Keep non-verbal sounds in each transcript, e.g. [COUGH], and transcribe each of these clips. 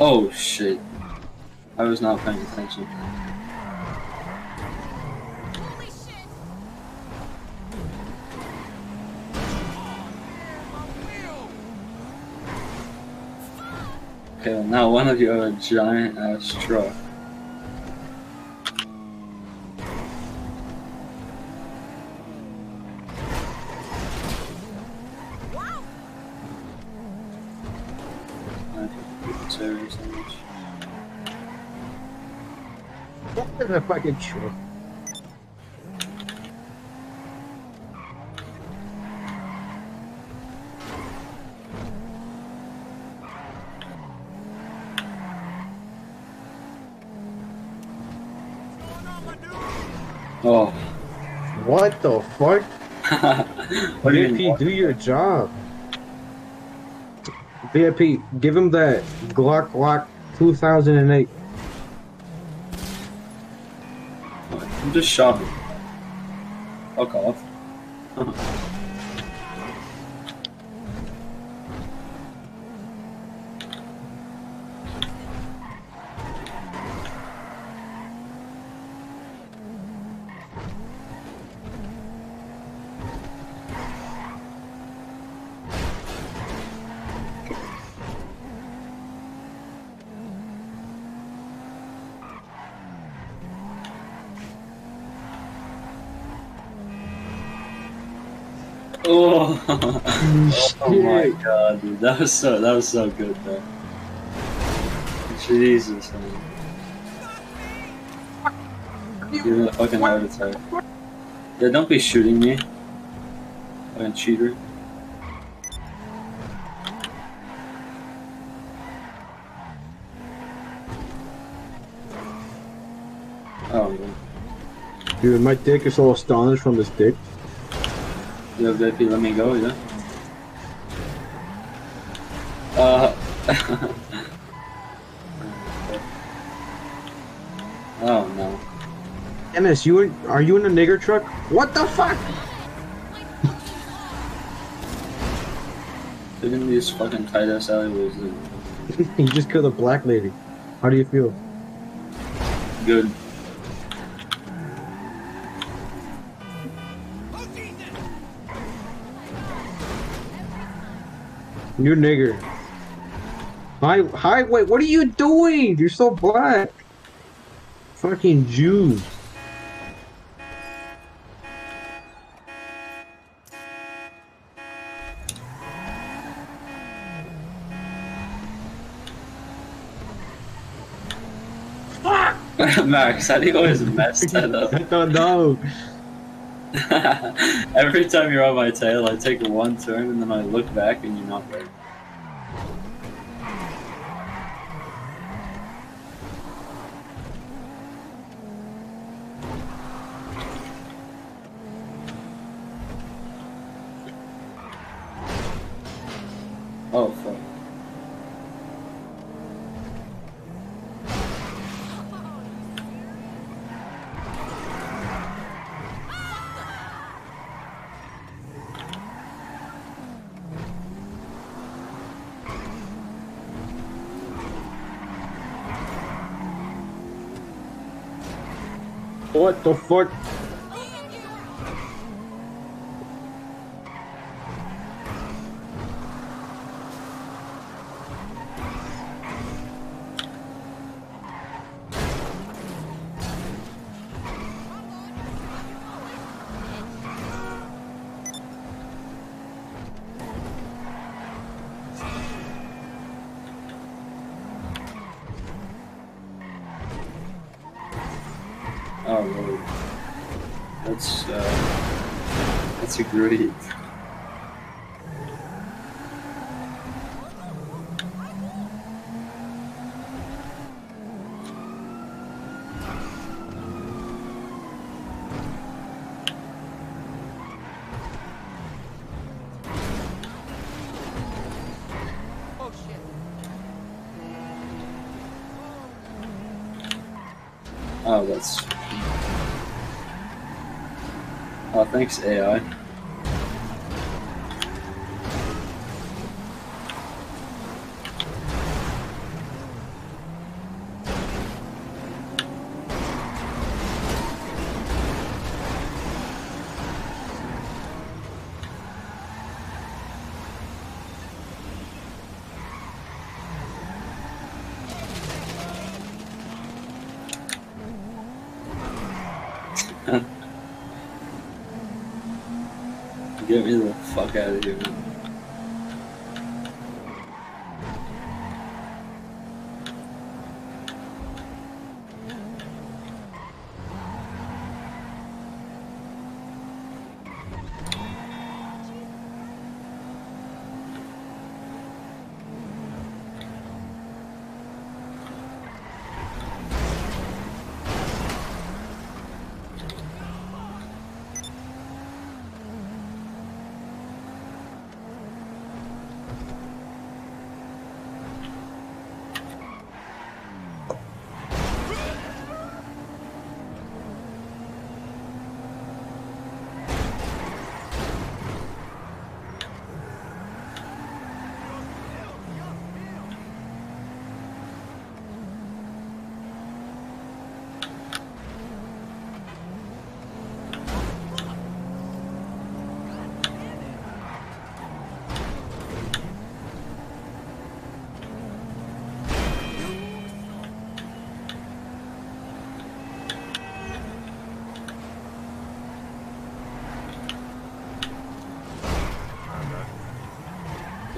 Oh shit. I was not paying attention. Okay, well now one of you have a giant ass truck. Area so much. What is a fucking truck? Oh. What the fuck? [LAUGHS] what do you do your job. VIP, give him that Glock Glock 2008. I'm just shopping. Fuck off. [LAUGHS] Oh. [LAUGHS] oh my god, dude. That was so that was so good though. Jesus man. Me a fucking heart attack. Yeah, don't be shooting me. Fucking cheater. Oh man. Dude, my dick is all astonished from this dick. Yeah, VIP, let me go, yeah? Uh. [LAUGHS] oh no. Ennis, you in, are you in a nigger truck? What the fuck? [LAUGHS] Didn't these fucking tight ass alleyways [LAUGHS] you just killed a black lady. How do you feel? good? You nigger. Hi, hi, wait, what are you doing? You're so black. Fucking Jew. [LAUGHS] Max, how do you always mess that up? [LAUGHS] I don't know. [LAUGHS] Every time you're on my tail, I take one turn and then I look back and you're not there. Oh fuck. What the fuck? Oh. That's uh that's a great. Oh shit! Oh that's Oh thanks AI. Get me the fuck out of here,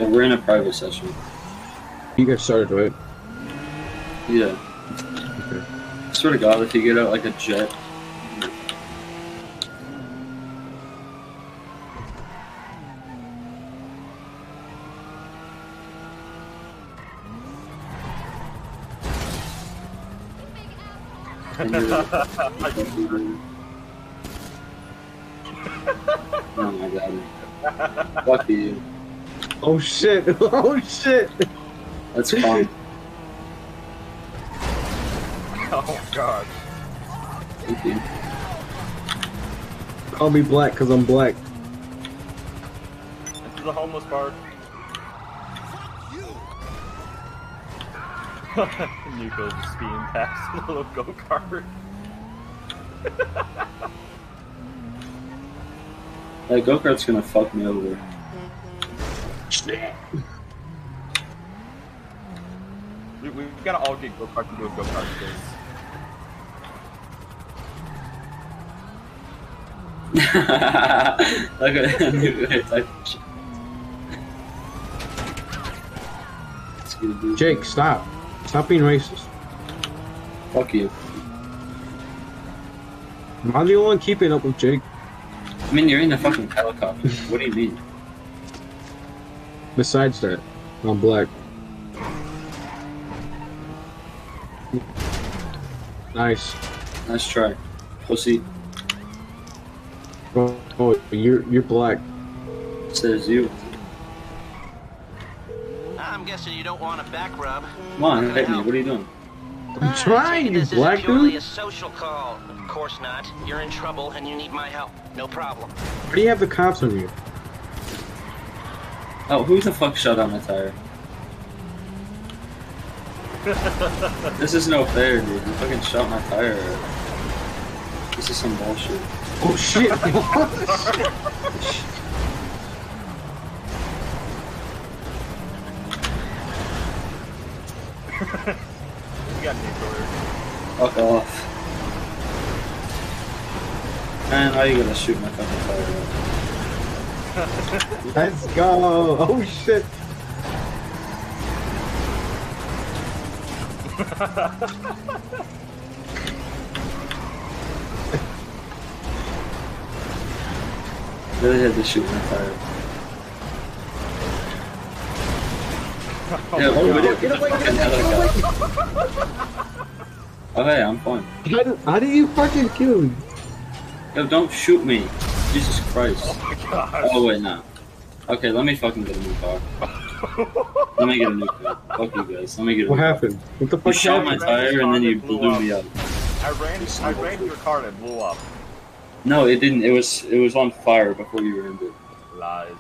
Yeah, we're in a private session. You guys started, right? Yeah. Okay. Swear to God, if you get out like a jet. [LAUGHS] oh my god. Fuck you. Oh shit! [LAUGHS] Oh shit! That's fine. Oh god. Thank you. Call me black because I'm black. This is a homeless part. Nico just speeding past in a little go kart. That go kart's gonna fuck me over. We, we've got to all get go kart into a go kart space. [LAUGHS] Look at I knew I typed shit. It's gonna be- Jake, stop! Stop being racist. Fuck you. Am I the only one keeping up with Jake? I mean, you're in a fucking helicopter. What do you mean? Besides that, I'm black. Nice. Nice try. Pussy. Oh, oh, you're you're black. Says you. I'm guessing you don't want a back rub. Come on, How can hit me. What are you doing? I'm Ah, trying, take it you this black is dude. a social call. Of course not. You're in trouble and you need my help. No problem. Why do you have the cops on you? Oh, who the fuck shot on my tire? [LAUGHS] this is no fair, dude. You fucking shot my tire. This is some bullshit. Oh shit! [LAUGHS] [LAUGHS] We got Nico here. Fuck off. Man, why you gonna shoot my fucking tire? [LAUGHS] Let's go! Oh shit! [LAUGHS] Really had to shoot my tire. Oh, yeah, Oh, video- get away, get away, get away! [LAUGHS] Okay, I'm fine. How do, how do you fucking kill me? Yo, don't shoot me. Jesus Christ. Oh gosh. Oh, wait, no. Okay, let me fucking get a new car. Let me get a new car. Fuck you guys. Let me get a What new car. happened? What the You shot my happened? tire and then you blew me up. I ran, I ran to your car and it blew up. No, it didn't. It was it was on fire before you rammed it. Lies.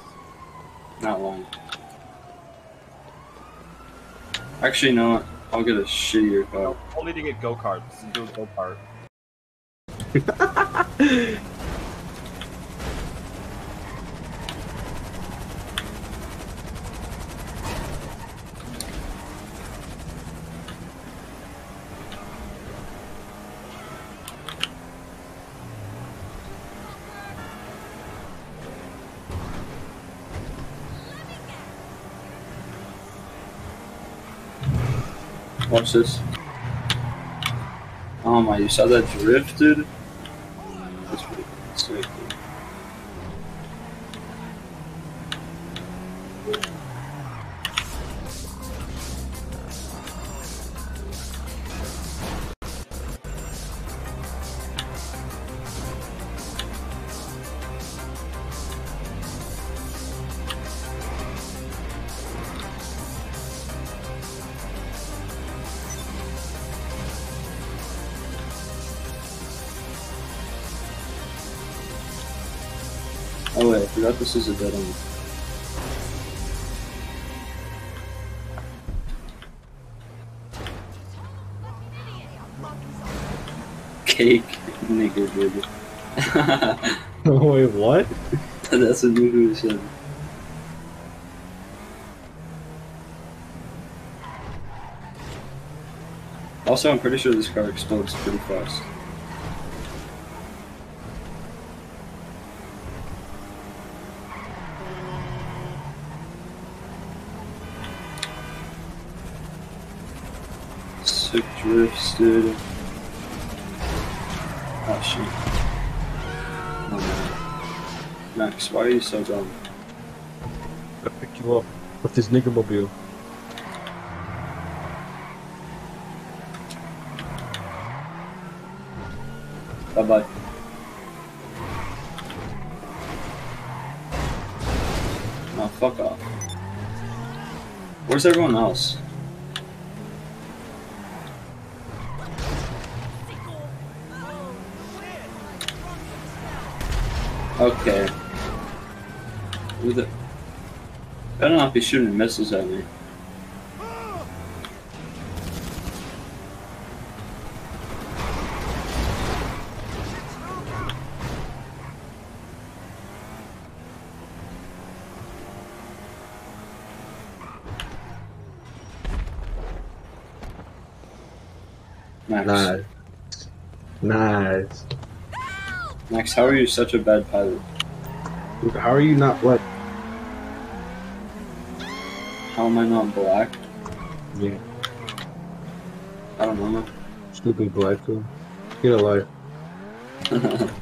Not long. Actually, no. I'll get a shittier car. Only to get go karts and do a go kart. [LAUGHS] Watch this. Oh my, you saw that drift, Oh wait, I forgot this is a dead end. Cake, nigga, baby. [LAUGHS] Wait, what? [LAUGHS] That's a new said. Also, I'm pretty sure this car explodes pretty fast. Sick drifts, dude. Oh shit. Oh, man. Max, why are you so dumb? I picked you up with this nigger mobile. Bye bye. Oh, fuck off. Where's everyone else? Okay. Who the... Better not be shooting missiles at me. Max. Nice. Nice. Max, how are you such a bad pilot? How are you not black? How am I not black? Yeah, I don't know. stupid black too. Get a life. [LAUGHS]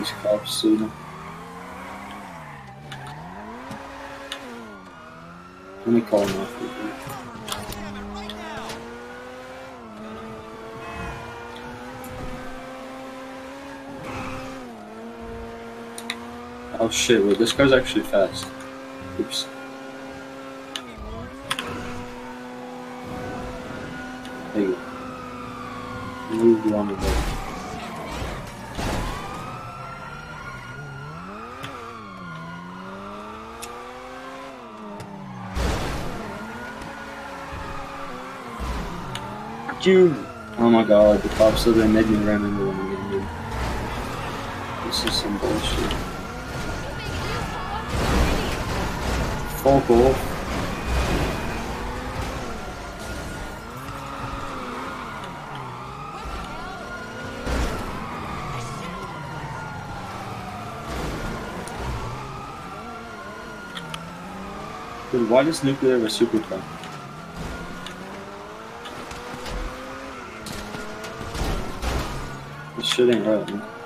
These cops, dude. Let me call him off. Oh shit, wait, this car's actually fast. Oops. There you go. Move you on the June. Oh my god, the cops they made me ram into them again, dude. This is some bullshit. Fuck off. Dude, why does nuclear have a supercar? This shit ain't right, man.